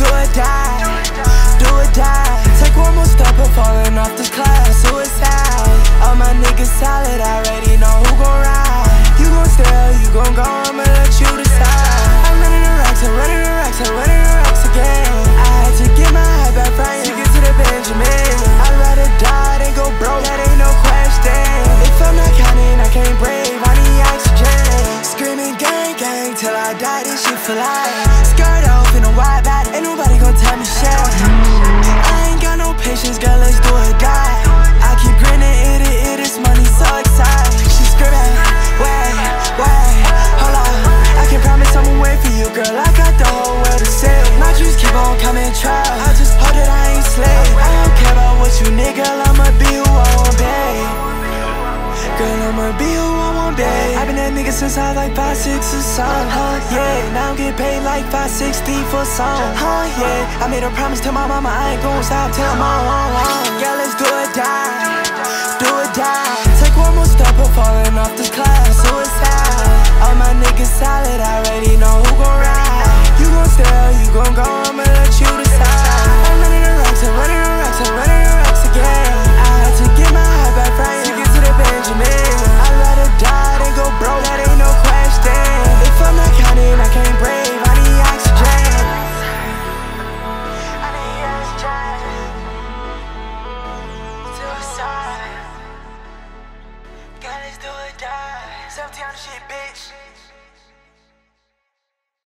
do or die, do or die. Take one more step and falling off the cliff, suicide. All my niggas solid, I already know who gon' ride. You gon' stay you gon' go, I'ma let you decide. I'm running the racks, I'm running the racks, I'm running the racks again. I had to get my head back right to get to the Benjamin. I'd rather die than go broke, that ain't no question. If I'm not counting, I can't breathe, I need oxygen. Screaming gang gang till I die, this shit for life the trial. I just hope that I ain't slay. I don't care about what you nigga, I'ma be who I want, babe. Girl, I'ma be who I want, babe. i been that nigga since I was like five, six or something, huh? Yeah, now I'm getting paid like 560 for some, huh? Yeah, I made a promise to my mama I ain't gon' stop till I'm on. self-time shit, bitch.